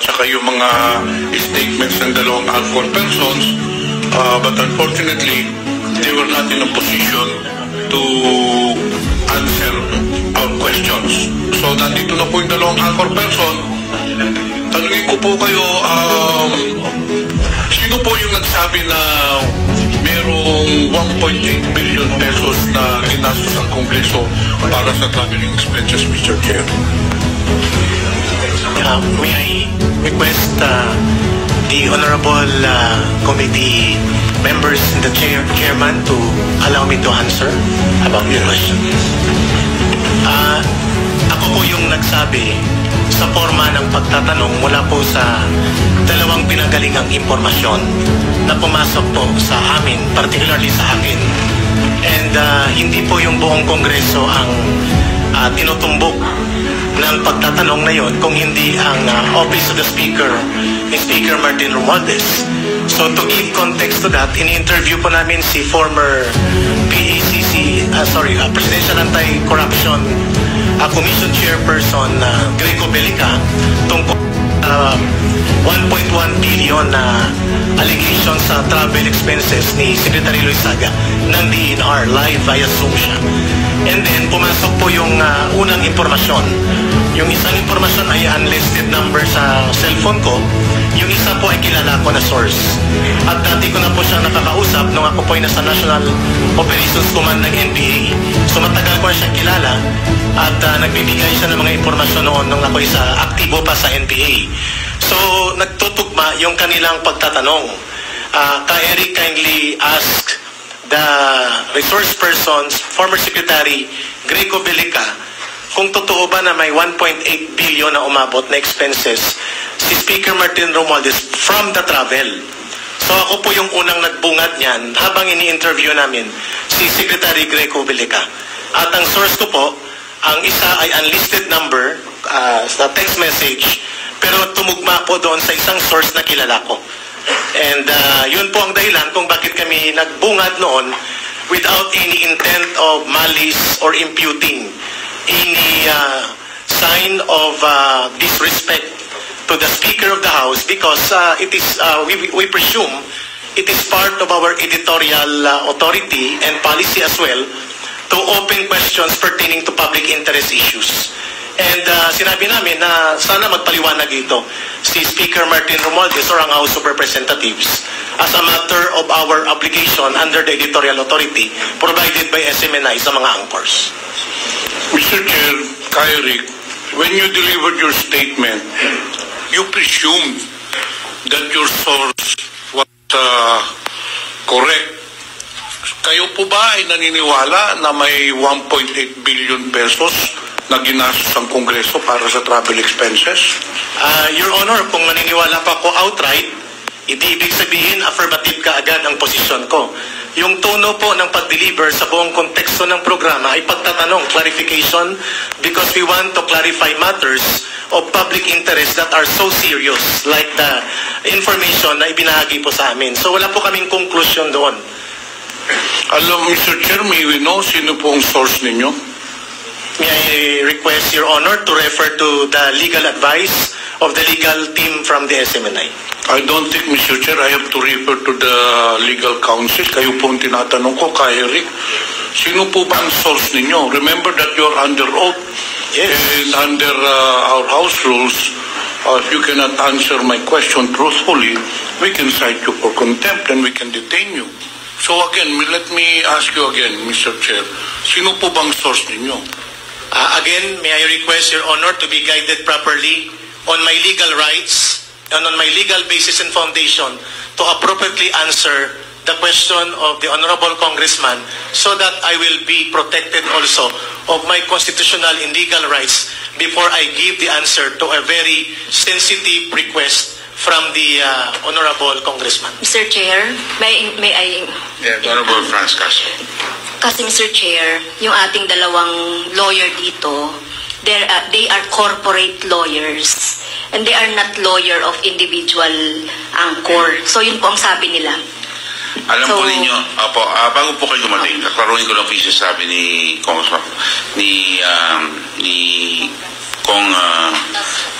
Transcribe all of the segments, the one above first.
at saka yung mga statements ng dalawang alcohol persons. Uh, but unfortunately, they were not in a position to answer our questions. So nandito na po yung dalawang alcohol person. Tanungin ko po kayo, um, sino po yung nagsabi na merong 1.8 billion pesos na ginastos ang Kongreso para sa traveling expenses, Mr. Chair? Uh, may I request uh, the honorable uh, committee members and the chair chairman to allow me to answer about the question. Uh, ako po yung nagsabi sa forma ng pagtatanong mula po sa dalawang pinagalingang impormasyon na pumasok po sa amin, particularly sa akin. And uh, hindi po yung buong kongreso ang uh, tinutumbok ng pagtatanong na yon kung hindi ang uh, Office of the Speaker ni Speaker Martin Romualdez. So to give context to that, in-interview po namin si former PACC, uh, sorry, uh, Presidential Anti-Corruption uh, Commission Chairperson uh, Greco Belica tungkol uh, 1.1 billion na allegations sa travel expenses ni Secretary Luis Saga ng DNR live via Zoom siya. And then pumasok po yung uh, unang impormasyon. Yung isang impormasyon ay unlisted number sa cellphone ko. Yung isa po ay kilala ko na source. At dati ko na po siya nakakausap nung ako po ay nasa National Operations Command ng NPA. So matagal ko na siyang kilala at uh, nagbibigay siya ng mga impormasyon noon nung ako isa aktibo pa sa NPA. So nagtutugma yung kanilang pagtatanong. Uh, ka Eric kindly ask the resource persons, former Secretary Greco Belica, kung totoo ba na may 1.8 billion na umabot na expenses si Speaker Martin Romualdez from the travel. So ako po yung unang nagbungad niyan habang ini-interview namin si Secretary Greco Belica. At ang source ko po, ang isa ay unlisted number uh, sa text message pero tumugma po doon sa isang source na kilala ko. And uh, yun po ang dahilan kung bakit kami nagbungad noon without any intent of malice or imputing any uh, sign of uh, disrespect to the Speaker of the House because uh, it is, uh, we, we presume, it is part of our editorial uh, authority and policy as well to open questions pertaining to public interest issues. And uh, sinabi namin na sana magpaliwanag ito si Speaker Martin Romualdez or ang House of Representatives as a matter of our obligation under the editorial authority provided by SMNI sa mga anchors. Mr. Chair, Kyrie, when you delivered your statement, you presumed that your source was uh, correct. Kayo po ba ay naniniwala na may 1.8 billion pesos na ginastos ang Kongreso para sa travel expenses? Uh, Your Honor, kung maniniwala pa ako outright, hindi ibig sabihin affirmative ka agad ang posisyon ko. Yung tono po ng pag-deliver sa buong konteksto ng programa ay pagtatanong, clarification, because we want to clarify matters of public interest that are so serious, like the information na ibinahagi po sa amin. So wala po kaming conclusion doon. Alam, Mr. Chair, may we know sino po ang source ninyo? I request Your Honor to refer to the legal advice of the legal team from the SMNI. I don't think, Mr. Chair, I have to refer to the legal counsel. Kayo po ang tinatanong ko, kay Eric. Sino po ba ang source ninyo? Remember that you're under oath. Yes. And under uh, our house rules, uh, if you cannot answer my question truthfully, we can cite you for contempt and we can detain you. So again, let me ask you again, Mr. Chair, sino po bang source ninyo? Uh, again, may I request Your Honor to be guided properly on my legal rights and on my legal basis and foundation to appropriately answer the question of the Honorable Congressman so that I will be protected also of my constitutional and legal rights before I give the answer to a very sensitive request from the uh, Honorable Congressman. Mr. Chair, may, may I... Yeah, Honorable Franz Castro. Kasi Mr. Chair, yung ating dalawang lawyer dito, they're, uh, they are corporate lawyers. And they are not lawyer of individual anchor. So yun po ang sabi nila. Alam So- po ninyo, apo, ah, bago po kayo dumating, kaklaruhin ko lang po yung sinasabi ni Congressman, ni, um, ni Kong ah,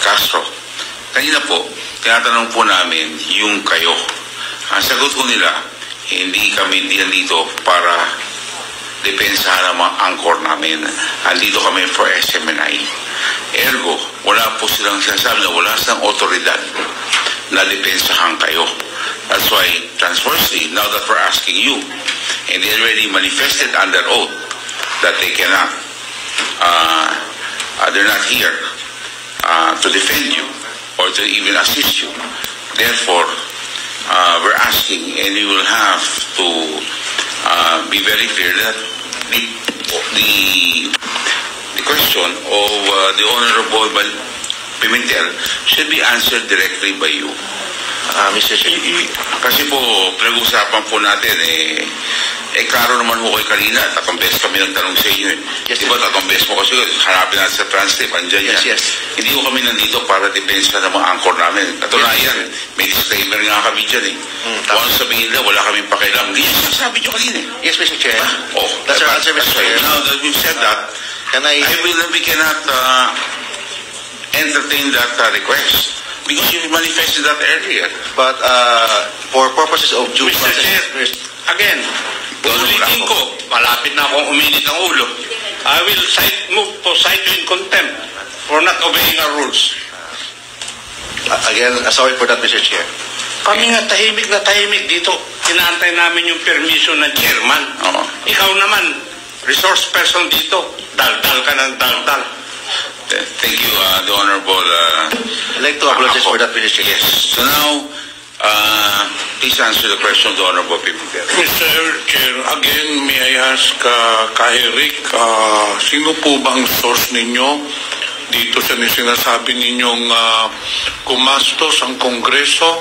Castro. kanina po, tinatanong po namin yung kayo. Ang sagot ko nila, hindi kami diyan dito para depensahan ang mga angkor namin. Andito kami for SMNI. Ergo, wala po silang sinasabi na wala silang otoridad na depensahan kayo. That's why, transversely, now that we're asking you, and they already manifested under oath that they cannot, uh, uh, they're not here uh, to defend you or to even assist you. Therefore, uh, we're asking, and you will have to uh, be very clear that the the, the question of uh, the honorable Pimentel should be answered directly by you. Ah, Mr. Chair. Kasi po, pinag-usapan po natin eh, eh klaro naman ho kayo kanina, tatlong beses kami nagtanong sa inyo eh. Yes, Di ba tatlong beses mo kasi hanapin natin sa transcript, andyan Yes, yan. yes. Hindi ko kami nandito para depensa ng mga angkor namin. Katunayan, may disclaimer nga kami dyan eh. Mm, Kung ano sabihin nila, wala kaming pakialam. Hindi yung sinasabi nyo kanina eh. Yes, Mr. Chair. Oh, That's our answer, Mr. Chair. Now that we've said that, Can I... I will, we cannot uh, entertain that uh, request because you manifested that earlier. But uh, for purposes of due Mr. Chair, again, ulitin ko, malapit na akong uminit ng ulo. I will cite, move to cite you in contempt for not obeying our rules. Uh, again, uh, sorry for that, Mr. Chair. Kami nga tahimik na tahimik dito. Inaantay namin yung permission ng chairman. Oo. Ikaw naman, resource person dito. Daldal ka ng daldal. Uh, Thank you, uh, the Honorable. Uh, I'd like to apologize for that. Chair. yes. So now, uh, please answer the question of the Honorable Pimentel. Mr. Chair, again, may I ask uh, kay Rick, uh, sino po bang source ninyo dito sa sinasabi ninyong uh, gumastos ang Kongreso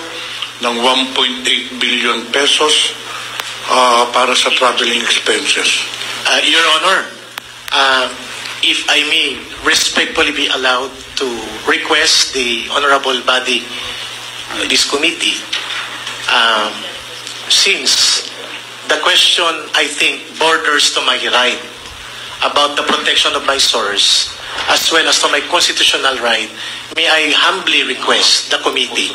ng 1.8 billion pesos uh, para sa traveling expenses? Uh, Your Honor, uh, if I may respectfully be allowed to request the honorable body, uh, this committee, um, since the question, I think, borders to my right about the protection of my source, as well as to my constitutional right, may I humbly request the committee,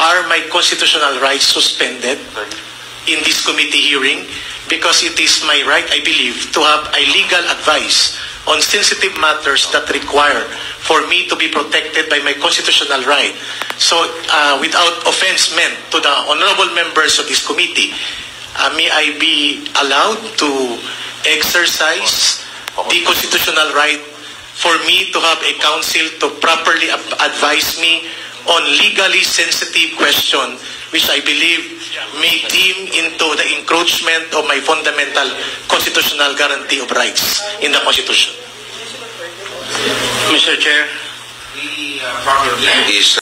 are my constitutional rights suspended in this committee hearing? Because it is my right, I believe, to have a legal advice on sensitive matters that require for me to be protected by my constitutional right. So, uh, without offense meant to the honorable members of this committee, uh, may I be allowed to exercise the constitutional right for me to have a counsel to properly advise me on legally sensitive question which I believe may deem into the encroachment of my fundamental constitutional guarantee of rights in the Constitution. Mr. Chair, The uh, proper is